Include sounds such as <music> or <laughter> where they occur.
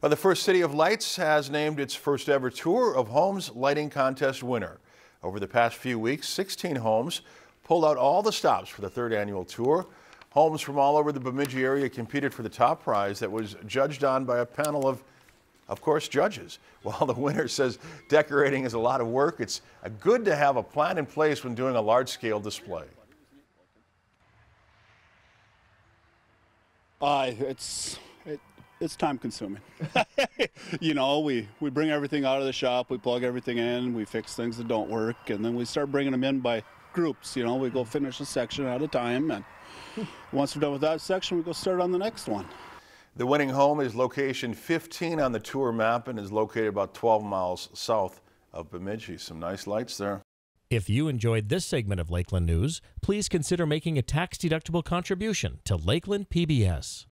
Well, the First City of Lights has named its first ever Tour of Homes Lighting Contest winner. Over the past few weeks, 16 homes pulled out all the stops for the third annual tour. Homes from all over the Bemidji area competed for the top prize that was judged on by a panel of, of course, judges. <laughs> While the winner says decorating is a lot of work, it's good to have a plan in place when doing a large-scale display. Uh, it's it, it's time consuming. <laughs> you know, we, we bring everything out of the shop, we plug everything in, we fix things that don't work, and then we start bringing them in by groups. You know, we go finish a section at a time, and <laughs> once we're done with that section, we go start on the next one. The winning home is location 15 on the tour map and is located about 12 miles south of Bemidji. Some nice lights there. If you enjoyed this segment of Lakeland News, please consider making a tax-deductible contribution to Lakeland PBS.